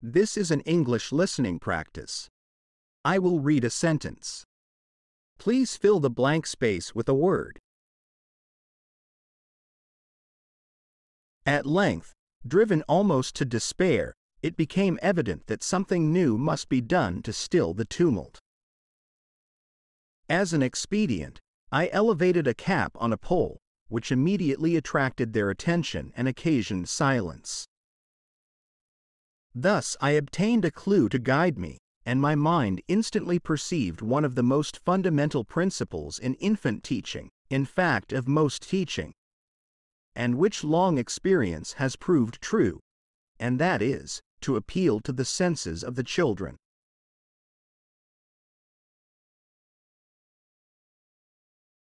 This is an English listening practice. I will read a sentence. Please fill the blank space with a word. At length, driven almost to despair, it became evident that something new must be done to still the tumult. As an expedient, I elevated a cap on a pole, which immediately attracted their attention and occasioned silence. Thus I obtained a clue to guide me, and my mind instantly perceived one of the most fundamental principles in infant teaching, in fact of most teaching, and which long experience has proved true, and that is, to appeal to the senses of the children.